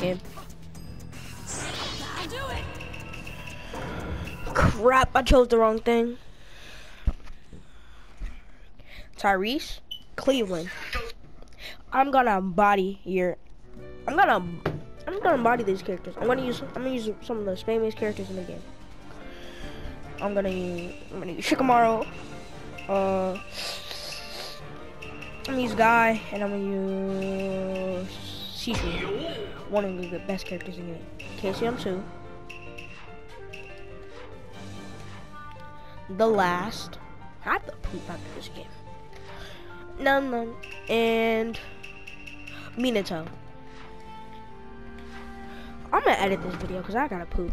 game. Crap, I chose the wrong thing. Tyrese, Cleveland. I'm gonna body your. I'm gonna. I'm gonna body these characters. I'm gonna use. I'm gonna use some of the famous characters in the game. I'm gonna. Use, I'm gonna use Shikamaru. Uh. I'm gonna use Guy, and I'm gonna use Shisui. One of the best characters in the game. KCM2. The last. I have to poop after this game. None, none. And Minato. I'm gonna edit this video because I gotta poop.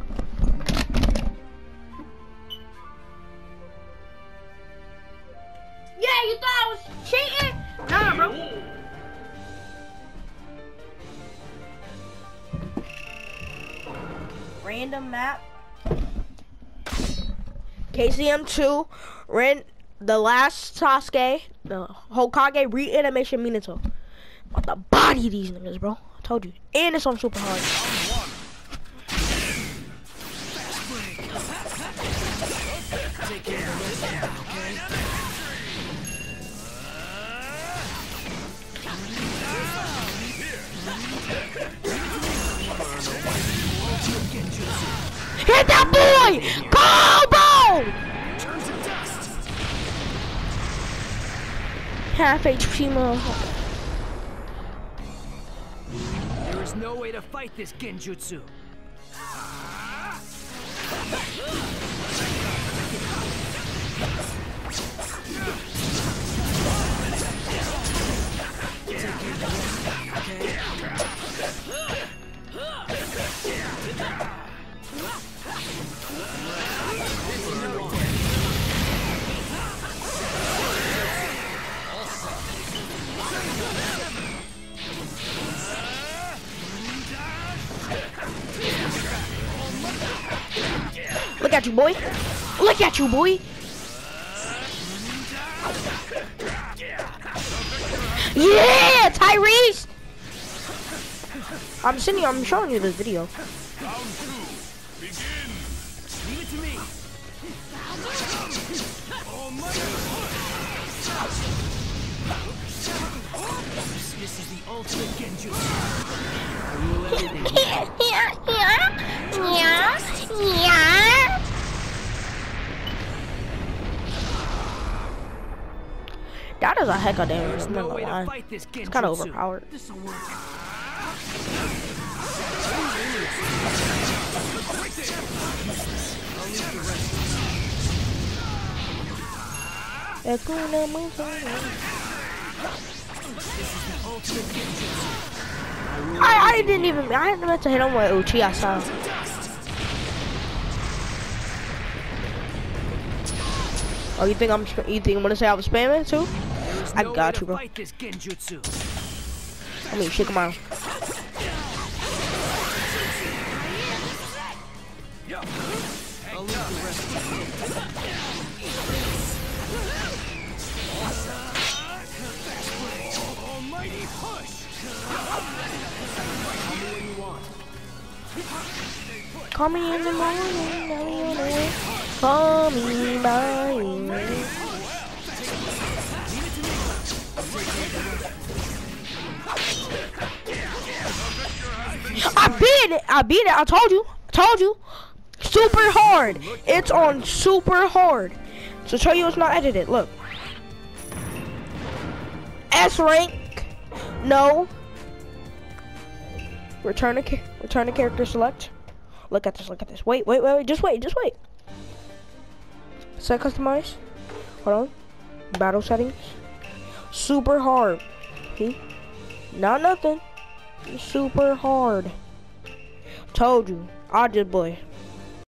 Random map. KCM2, ran the last Sasuke, the Hokage reanimation Minato. I'm about to body these niggas, bro. I told you. And it's on super hard. Hit that boy! Combo! Half HP more. There is no way to fight this genjutsu. At you, boy. Look at you, boy. Yeah, Tyrese. I'm sitting. I'm showing you this video. This is the ultimate genjutsu. That is a heck of damage. No not way gonna lie. fight this genjutsu. It's kind of overpowered. This'll work. Hakuna I, I didn't even. I didn't meant to hit him with Uchiha style. Oh, you think I'm? You think I'm gonna say I was spamming too? I got you, bro. To fight this. I mean, Shikamaru. I'll leave the rest to you. Almighty push. Tell me what you. Call me in the morning, I'll be the way. Call me by I beat it. I beat it. I told you. I told you. Super hard. It's on super hard. So show you it's not edited. Look. S rank. No. Return a return a character select. Look at this, look at this. Wait, wait, wait, wait, just wait, just wait. Set customize. Hold on. Battle settings. Super hard. See? Not nothing. Super hard. Told you. I did boy.